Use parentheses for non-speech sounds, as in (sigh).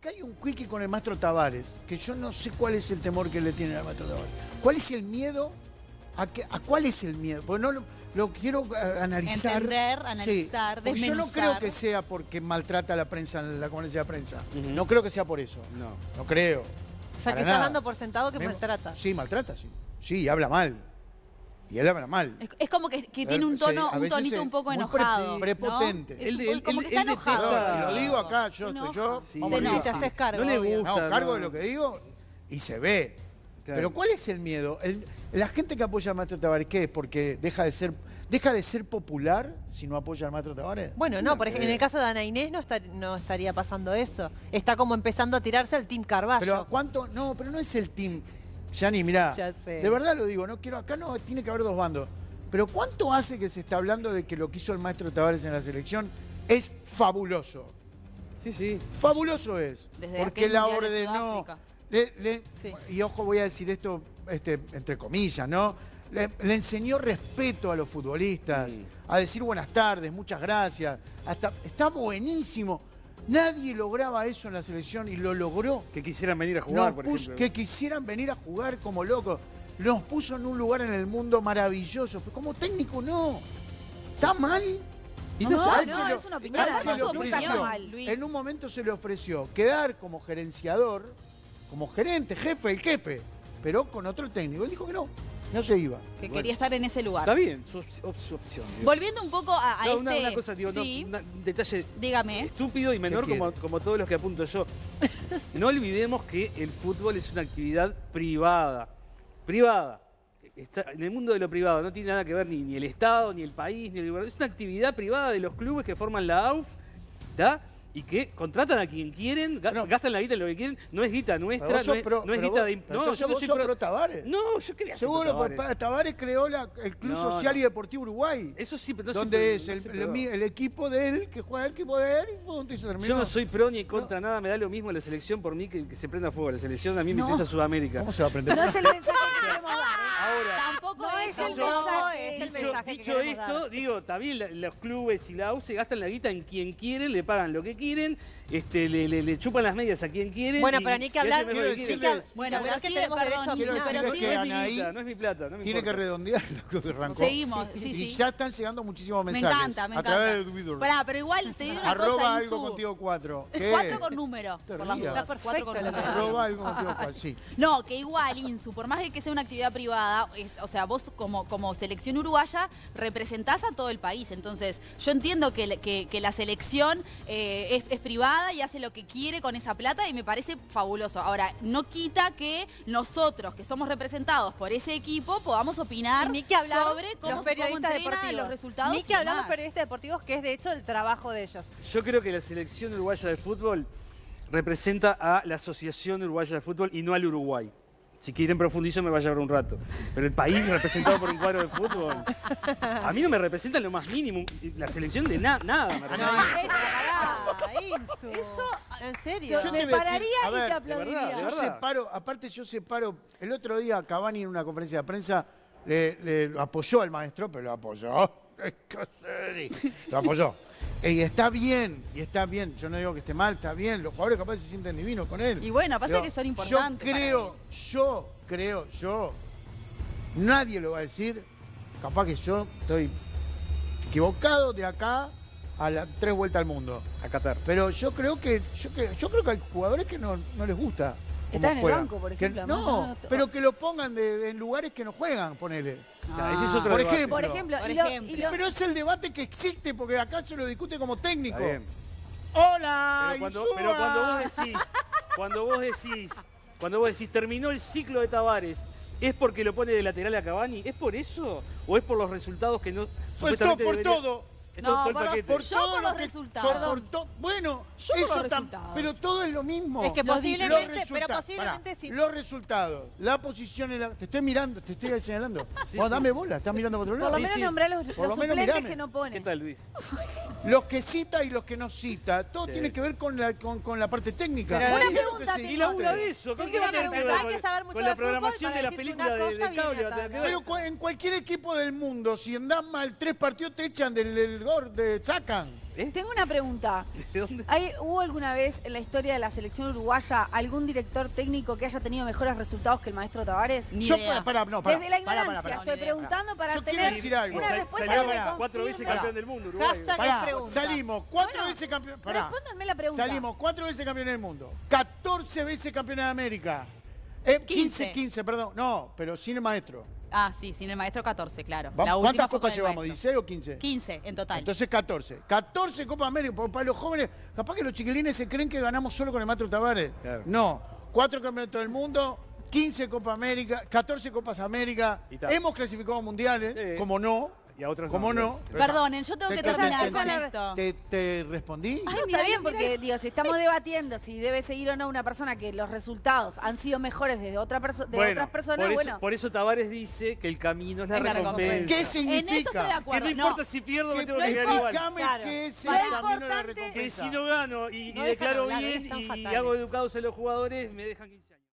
acá hay un quickie con el maestro Tavares, que yo no sé cuál es el temor que le tiene al maestro Tavares. ¿Cuál es el miedo? ¿A, qué- a cuál es el miedo? Porque no lo, lo quiero eh, analizar. Entender, Sí, analizar, porque Yo no creo que sea porque maltrata a la prensa, en la conferencia de prensa. No creo que sea por eso. No. No creo. O sea, Para que nada. dando por sentado que Me- maltrata. Sí, maltrata, sí. Sí, habla mal. Y él habla mal. Es, es como que, que tiene un tono, a un tonito un poco enojado. pre- prepotente. ¿no? Él- él- como que está él enojado. No, lo digo acá, yo estoy yo. Sí. vamos Se. Te haces cargo. No le gusta. Hago cargo no. de lo que digo y se ve. Claro. Pero ¿cuál es el miedo? El- la gente que apoya al maestro Tavares, ¿qué es? Porque deja de ser, deja de ser popular si no apoya al maestro Tavares. Bueno, no, por ejemplo, en el caso de Ana Inés no, está- no estaría pasando eso. Está como empezando a tirarse al Team Carballo. Pero ¿cuánto? No, pero no es el team. Yani, mirá, Ya sé. de verdad lo digo, no quiero, acá no tiene que haber dos bandos. Pero ¿cuánto hace que se está hablando de que lo que hizo el maestro Tavares en la selección es fabuloso? Sí, sí. Fabuloso es. Desde porque la ordenó. Le- le- Sí. Y ojo, voy a decir esto este, entre comillas, ¿no? Le, le enseñó respeto a los futbolistas, a decir buenas tardes, muchas gracias. Hasta, está buenísimo. Nadie lograba eso en la selección y lo logró. Que quisieran venir a jugar, Nos por puso- ejemplo. que quisieran venir a jugar como locos. Nos puso en un lugar en el mundo maravilloso. Pero como técnico no. ¿Está mal? Y No, no, no, lo- es una opinión. se Además, ofreció. está mal, Luis. En un momento se le ofreció quedar como gerenciador, como gerente, jefe, el jefe, pero con otro técnico. Él dijo que no, no se iba. Que quería estar en ese lugar. Está bien, su, op- su opción. digo. Volviendo un poco a, a No, este... una, una cosa, digo, no, sí, una- un detalle dígame. estúpido y menor como, como todos los que apunto yo. No olvidemos que el fútbol es una actividad privada. Privada. Está en el mundo de lo privado no tiene nada que ver ni, ni el Estado, ni el país, ni el gobierno. Es una actividad privada de los clubes que forman la AUF, ¿tá? Y que contratan a quien quieren, ga- No. gastan la guita en lo que quieren. No es guita nuestra, Pero vos no sos es, pro- no es guita vos- de... No, entonces yo no vos soy sos pro- pro Tavares. No, yo quería ser pro Seguro, Tavares. porque Tavares creó la- el Club No, Social no. y Deportivo Uruguay. Eso sí, pero no soy donde pro- es no el, soy el- pro. el equipo de él, que juega el equipo de él, y punto, y se terminó. Yo no soy pro ni contra nada, me da lo mismo la selección por mí que, que se prenda fuego la selección. A mí me interesa Sudamérica. ¿Cómo se va a aprender? No es el mensaje que queremos dar. ¿eh? Ahora, Tampoco No es el mensaje. es el dicho, mensaje que dicho esto, dar. digo, la- los clubes y la U se gastan la guita en quien quieren, le pagan lo que quieren, este, le, le- le chupan las medias a quien quieren. Bueno, y- pero ni que hablar. quiero que decirles- que Bueno, pero que sí, tenemos perdón, a quiero decirles sí, que No es mi Anaí plata, no es mi plata, no me Tiene que redondear lo que arrancó. Seguimos, sí, y ya están llegando muchísimos Me mensajes. encanta, me a encanta. través de Twitter. Pará, pero igual te digo una Arroba cosa, algo Insu. contigo cuatro. ¿Qué? Cuatro con número, Te por las rías. dudas. Está Cuatro con perfecto lo que número. Arroba algo contigo cuatro, sí. No, que igual, Insu, por más de que sea una actividad privada, es- o sea, vos como, como selección uruguaya representás a todo el país. Entonces, yo entiendo que, que- que la selección eh, es, es privada y hace lo que quiere con esa plata y me parece fabuloso. Ahora, no quita que nosotros, que somos representados por ese equipo, podamos opinar ni que hablar sobre cómo, los cómo periodistas entrena, deportivos. los resultados. Ni que hablar los periodistas deportivos, que es de hecho el trabajo de ellos. Yo creo que la selección uruguaya de fútbol representa a la Asociación Uruguaya de Fútbol y no al Uruguay. Si quieren profundizo me va a llevar un rato. Pero el país representado por un cuadro de fútbol, a mí no me representa en lo más mínimo. La selección de na- nada me Insu. ¿En serio? Yo Me te decir, pararía y ver, te de aplaudiría. verdad, de Yo verdad. separo, aparte yo separo, el otro día Cavani en una conferencia de prensa le, apoyó al maestro, pero lo apoyó. (laughs) Lo apoyó. Y está bien, y está bien. Yo no digo que esté mal, está bien. Los jugadores capaz se sienten divinos con él. Y bueno, pasa Pero que son importantes Yo para creo, yo creo, yo, nadie lo va a decir. Capaz que yo estoy equivocado de acá a las tres vueltas al mundo. A Qatar. Pero yo creo que yo, que, yo creo que hay jugadores que no, no les gusta. cómo Está en el juegan. banco, por Que- ejemplo, no, no- pero que lo pongan de, de- en lugares que no juegan, ponele. Claro, ese es otro Por ejemplo. Por ejemplo, Por y lo- ejemplo. y lo- Pero es el debate que existe, porque acá se lo discute como técnico. ¡Hola! Pero cuando, Insúa! pero cuando vos decís, cuando vos decís, cuando vos decís terminó el ciclo de Tavares, ¿es porque lo pone de lateral a Cavani? ¿Es por eso? ¿O es por los resultados que no Por, to- supuestamente por debería- todo. Es No, todo el por-. Por Yo todo por lo los que- resultados. por- por to- bueno, Yo por eso los tam- resultados. pero todo es lo mismo. Es que Lo posiblemente, Los pero posiblemente sí. Los resultados, la posición en la... Te estoy mirando, te estoy señalando. (laughs) Sí, sí. dame bola, estás mirando para otro por lado. lo Sí, menos sí. nombrá los, Por los lo menos suplentes mirame. que no ¿Qué ponen. tal, Luis? (laughs) Los que cita y los que no cita, todo Sí. tiene que ver con la, con, con la parte técnica. Pero Una pregunta que tengo. Y labura de eso. ¿Con qué va a quería tener que ver hay que saber con, mucho con la programación de películas una de, cable? Pero en cualquier equipo del mundo, si andás mal tres partidos, te echan del, del de Chacan. ¿Eh? Tengo una pregunta. (laughs) ¿De dónde? ¿Hay, ¿Hubo alguna vez en la historia de la selección uruguaya algún director técnico que haya tenido mejores resultados que el maestro Tavares? Ni Yo, idea. para, no, para, Desde la ignorancia, para, para. estoy preguntando para Yo tener decir algo. una respuesta Salió que me para- cuatro veces campeón del mundo, Uruguay. Salimos cuatro Bueno, veces campeón. Respóndanme la pregunta. Salimos cuatro veces campeones del mundo. 14 veces campeones de América. Eh, 15, 15. 15, perdón. No, pero sin el maestro. Ah, sí, sin el maestro 14, claro. La última ¿Cuántas fue con copas el llevamos? maestro. ¿16 o 15? 15 en total. Entonces 14. 14 Copas América. Porque Para los jóvenes, capaz que los chiquilines se creen que ganamos solo con el Maestro Tavares. Claro. No. Cuatro campeonatos del mundo, 15 Copas América, 14 Copas América. Y. Hemos clasificado a mundiales, Sí. como no. Y a otros como no, no. Perdonen, yo tengo Te- que te- terminar te- con te- esto. Te, te respondí? No, está bien, porque digo, si estamos debatiendo si debe seguir o no una persona que los resultados han sido mejores de, otra perso- de Bueno, otras personas, por eso, bueno. por eso Tavares dice que el camino es la, Es la recompensa. recompensa. ¿Qué En eso estoy de significa? Que acuerdo. no importa si pierdo, me Que- tengo que quedar igual. Explícame Claro. qué es el camino de la Importante- Que recompensa. si no gano y, y No dejan declaro hablar, bien tan y fatal. hago educados a los jugadores, me dejan 15 años.